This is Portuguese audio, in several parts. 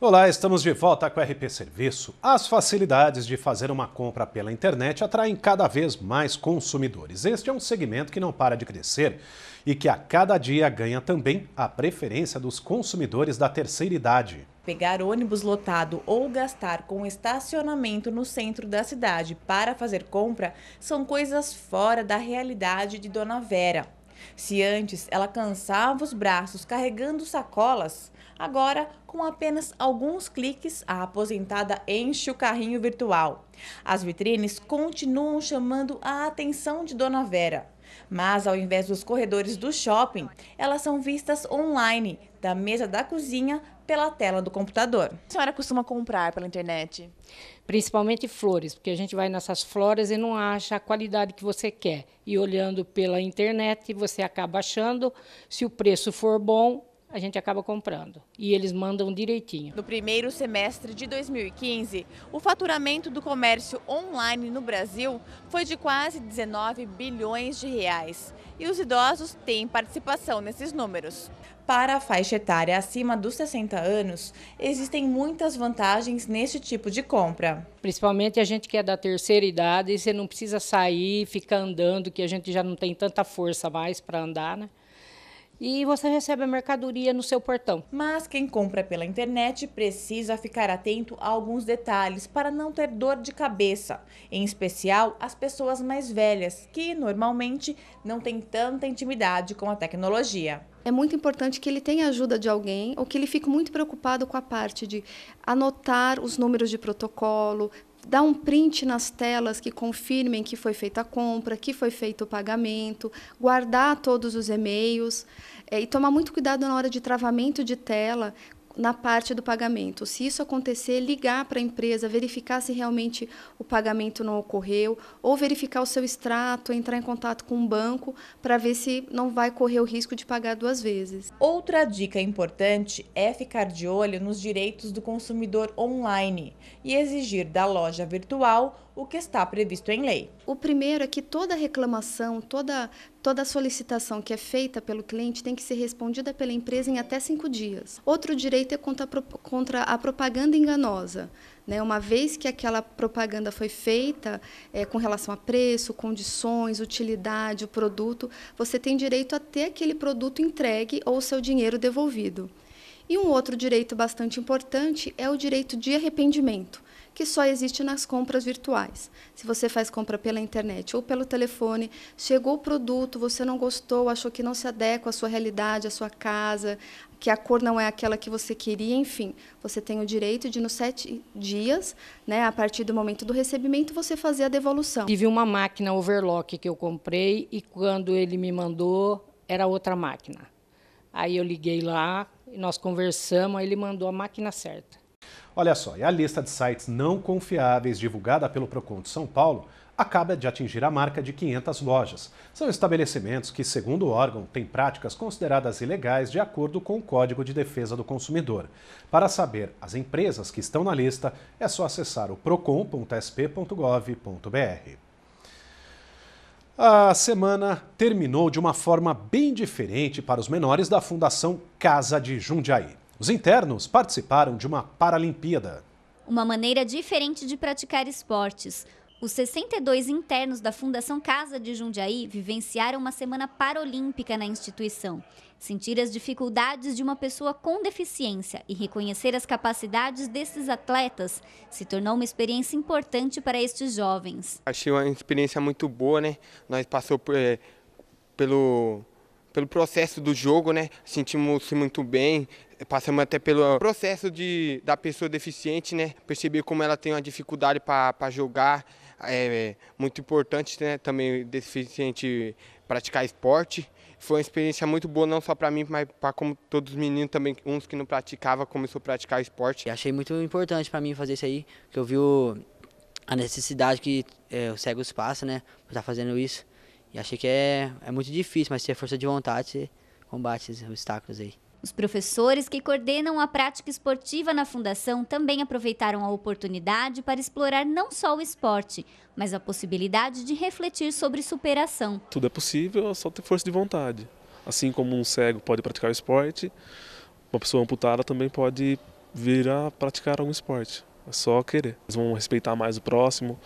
Olá, estamos de volta com o RP Serviço. As facilidades de fazer uma compra pela internet atraem cada vez mais consumidores. Este é um segmento que não para de crescer e que a cada dia ganha também a preferência dos consumidores da terceira idade. Pegar ônibus lotado ou gastar com estacionamento no centro da cidade para fazer compra são coisas fora da realidade de Dona Vera. Se antes ela cansava os braços carregando sacolas, agora, com apenas alguns cliques, a aposentada enche o carrinho virtual. As vitrines continuam chamando a atenção de Dona Vera. Mas, ao invés dos corredores do shopping, elas são vistas online, da mesa da cozinha pela tela do computador. A senhora costuma comprar pela internet? Principalmente flores, porque a gente vai nessas flores e não acha a qualidade que você quer. E olhando pela internet, você acaba achando, se o preço for bom, a gente acaba comprando. E eles mandam direitinho. No primeiro semestre de 2015, o faturamento do comércio online no Brasil foi de quase 19 bilhões de reais. E os idosos têm participação nesses números. Para a faixa etária acima dos 60 anos, existem muitas vantagens nesse tipo de compra. Principalmente a gente que é da terceira idade, você não precisa sair, ficar andando, que a gente já não tem tanta força mais para andar, né? E você recebe a mercadoria no seu portão. Mas quem compra pela internet precisa ficar atento a alguns detalhes para não ter dor de cabeça, em especial as pessoas mais velhas, que normalmente não têm tanta intimidade com a tecnologia é muito importante que ele tenha ajuda de alguém ou que ele fique muito preocupado com a parte de anotar os números de protocolo, dar um print nas telas que confirmem que foi feita a compra, que foi feito o pagamento, guardar todos os e-mails é, e tomar muito cuidado na hora de travamento de tela na parte do pagamento. Se isso acontecer, ligar para a empresa, verificar se realmente o pagamento não ocorreu, ou verificar o seu extrato, entrar em contato com o banco para ver se não vai correr o risco de pagar duas vezes. Outra dica importante é ficar de olho nos direitos do consumidor online e exigir da loja virtual o que está previsto em lei. O primeiro é que toda reclamação, toda, toda solicitação que é feita pelo cliente tem que ser respondida pela empresa em até cinco dias. Outro direito é contra, contra a propaganda enganosa. Né? Uma vez que aquela propaganda foi feita é, com relação a preço, condições, utilidade, o produto, você tem direito a ter aquele produto entregue ou o seu dinheiro devolvido. E um outro direito bastante importante é o direito de arrependimento que só existe nas compras virtuais. Se você faz compra pela internet ou pelo telefone, chegou o produto, você não gostou, achou que não se adequa à sua realidade, à sua casa, que a cor não é aquela que você queria, enfim, você tem o direito de, nos sete dias, né, a partir do momento do recebimento, você fazer a devolução. Tive uma máquina overlock que eu comprei e quando ele me mandou, era outra máquina. Aí eu liguei lá, nós conversamos, aí ele mandou a máquina certa. Olha só, e a lista de sites não confiáveis divulgada pelo Procon de São Paulo acaba de atingir a marca de 500 lojas. São estabelecimentos que, segundo o órgão, têm práticas consideradas ilegais de acordo com o Código de Defesa do Consumidor. Para saber as empresas que estão na lista, é só acessar o procon.sp.gov.br. A semana terminou de uma forma bem diferente para os menores da Fundação Casa de Jundiaí. Os internos participaram de uma Paralimpíada. Uma maneira diferente de praticar esportes. Os 62 internos da Fundação Casa de Jundiaí vivenciaram uma semana paralímpica na instituição. Sentir as dificuldades de uma pessoa com deficiência e reconhecer as capacidades desses atletas se tornou uma experiência importante para estes jovens. Achei uma experiência muito boa, né? Nós passamos é, pelo pelo processo do jogo, né? Sentimos-se muito bem, passamos até pelo processo de, da pessoa deficiente, né? Perceber como ela tem uma dificuldade para jogar, é muito importante, né? Também deficiente praticar esporte. Foi uma experiência muito boa, não só para mim, mas para como todos os meninos também, uns que não praticavam, começou a praticar esporte. Achei muito importante para mim fazer isso aí, que eu vi o, a necessidade que é, os cegos passam, né? Por estar tá fazendo isso. E achei que é, é muito difícil, mas se é força de vontade, você combate esses obstáculos aí. Os professores que coordenam a prática esportiva na Fundação também aproveitaram a oportunidade para explorar não só o esporte, mas a possibilidade de refletir sobre superação. Tudo é possível, é só ter força de vontade. Assim como um cego pode praticar o esporte, uma pessoa amputada também pode vir a praticar algum esporte. É só querer. Eles vão respeitar mais o próximo,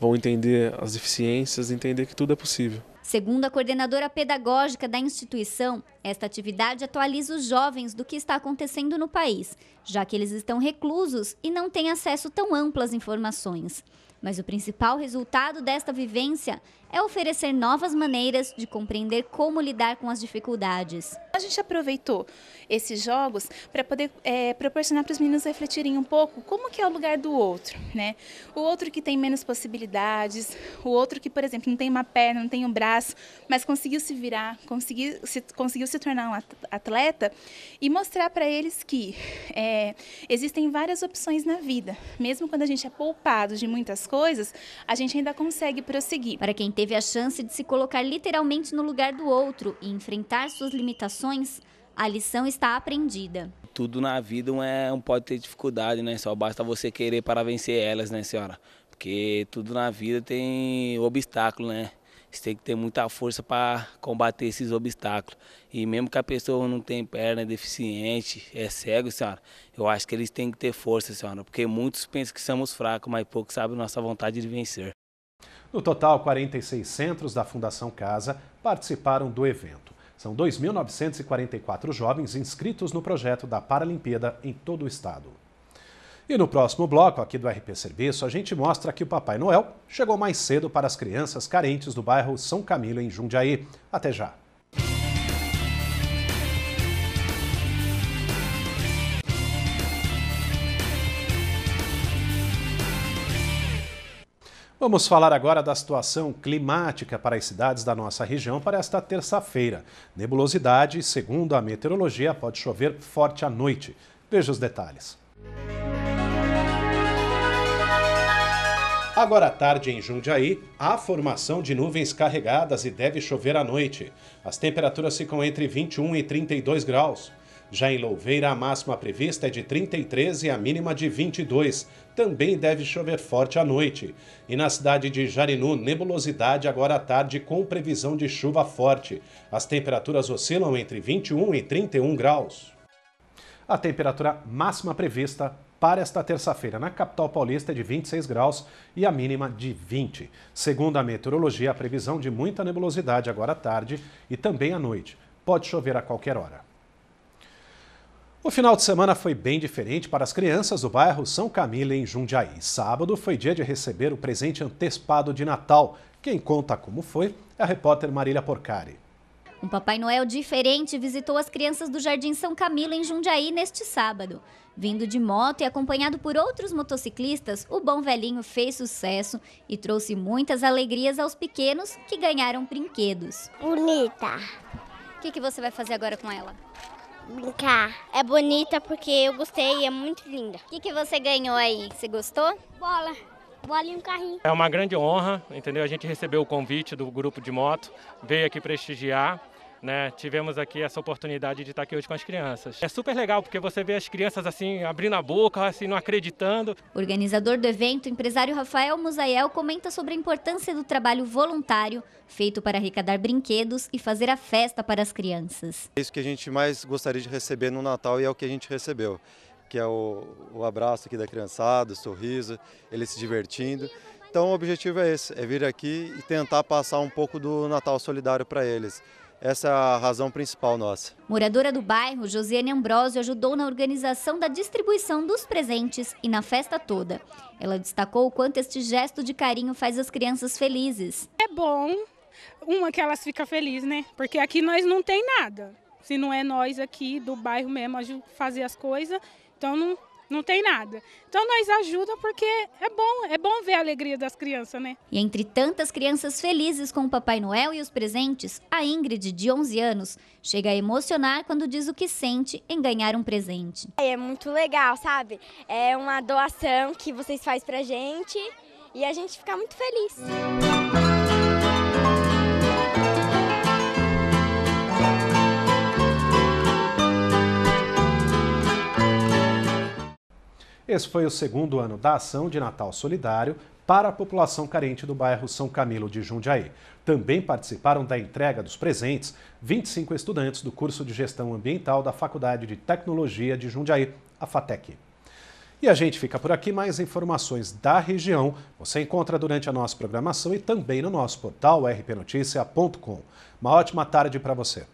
vão entender as deficiências, entender que tudo é possível. Segundo a coordenadora pedagógica da instituição, esta atividade atualiza os jovens do que está acontecendo no país, já que eles estão reclusos e não têm acesso tão amplo às informações. Mas o principal resultado desta vivência é oferecer novas maneiras de compreender como lidar com as dificuldades. A gente aproveitou esses jogos para poder é, proporcionar para os meninos refletirem um pouco como que é o lugar do outro, né? O outro que tem menos possibilidades, o outro que, por exemplo, não tem uma perna, não tem um braço, mas conseguiu se virar, conseguiu se, conseguiu se tornar um atleta e mostrar para eles que é, existem várias opções na vida. Mesmo quando a gente é poupado de muitas coisas, a gente ainda consegue prosseguir. Para quem teve a chance de se colocar literalmente no lugar do outro e enfrentar suas limitações, a lição está aprendida. Tudo na vida é, um pode ter dificuldade, né? Só basta você querer para vencer elas, né, senhora? Porque tudo na vida tem obstáculo, né? Você tem que ter muita força para combater esses obstáculos. E mesmo que a pessoa não tem perna, é deficiente, é cego, senhora, eu acho que eles têm que ter força, senhora. Porque muitos pensam que somos fracos, mas poucos sabem nossa vontade de vencer. No total, 46 centros da Fundação Casa participaram do evento. São 2.944 jovens inscritos no projeto da Paralimpíada em todo o estado. E no próximo bloco aqui do RP Serviço, a gente mostra que o Papai Noel chegou mais cedo para as crianças carentes do bairro São Camilo, em Jundiaí. Até já! Vamos falar agora da situação climática para as cidades da nossa região para esta terça-feira. Nebulosidade, segundo a meteorologia, pode chover forte à noite. Veja os detalhes. Agora à tarde em Jundiaí, há formação de nuvens carregadas e deve chover à noite. As temperaturas ficam entre 21 e 32 graus. Já em Louveira, a máxima prevista é de 33 e a mínima de 22. Também deve chover forte à noite. E na cidade de Jarinu, nebulosidade agora à tarde com previsão de chuva forte. As temperaturas oscilam entre 21 e 31 graus. A temperatura máxima prevista para esta terça-feira na capital paulista é de 26 graus e a mínima de 20. Segundo a meteorologia, a previsão de muita nebulosidade agora à tarde e também à noite. Pode chover a qualquer hora. O final de semana foi bem diferente para as crianças do bairro São Camilo, em Jundiaí. Sábado foi dia de receber o presente antecipado de Natal. Quem conta como foi é a repórter Marília Porcari. Um Papai Noel diferente visitou as crianças do Jardim São Camilo, em Jundiaí, neste sábado. Vindo de moto e acompanhado por outros motociclistas, o bom velhinho fez sucesso e trouxe muitas alegrias aos pequenos que ganharam brinquedos. Bonita. O que, que você vai fazer agora com ela? Brincar. É bonita porque eu gostei e é muito linda. O que, que você ganhou aí? Você gostou? Bola. Bola e um carrinho. É uma grande honra, entendeu? A gente recebeu o convite do grupo de moto, veio aqui prestigiar né, tivemos aqui essa oportunidade de estar aqui hoje com as crianças. É super legal porque você vê as crianças assim abrindo a boca, assim não acreditando. O organizador do evento, empresário Rafael Musael, comenta sobre a importância do trabalho voluntário feito para arrecadar brinquedos e fazer a festa para as crianças. É isso que a gente mais gostaria de receber no Natal e é o que a gente recebeu, que é o, o abraço aqui da criançada, o sorriso, eles se divertindo. Então o objetivo é esse, é vir aqui e tentar passar um pouco do Natal solidário para eles. Essa é a razão principal nossa. Moradora do bairro, Josiane Ambrosio ajudou na organização da distribuição dos presentes e na festa toda. Ela destacou o quanto este gesto de carinho faz as crianças felizes. É bom, uma que elas ficam felizes, né? Porque aqui nós não tem nada. Se não é nós aqui do bairro mesmo fazer as coisas, então não, não tem nada. Então nós ajuda porque é bom, é bom ver a alegria das crianças, né? E entre tantas crianças felizes com o Papai Noel e os presentes, a Ingrid, de 11 anos, chega a emocionar quando diz o que sente em ganhar um presente. É muito legal, sabe? É uma doação que vocês fazem pra gente e a gente fica muito feliz. Esse foi o segundo ano da ação de Natal Solidário para a população carente do bairro São Camilo de Jundiaí. Também participaram da entrega dos presentes 25 estudantes do curso de Gestão Ambiental da Faculdade de Tecnologia de Jundiaí, a FATEC. E a gente fica por aqui. Mais informações da região você encontra durante a nossa programação e também no nosso portal rpnoticia.com. Uma ótima tarde para você.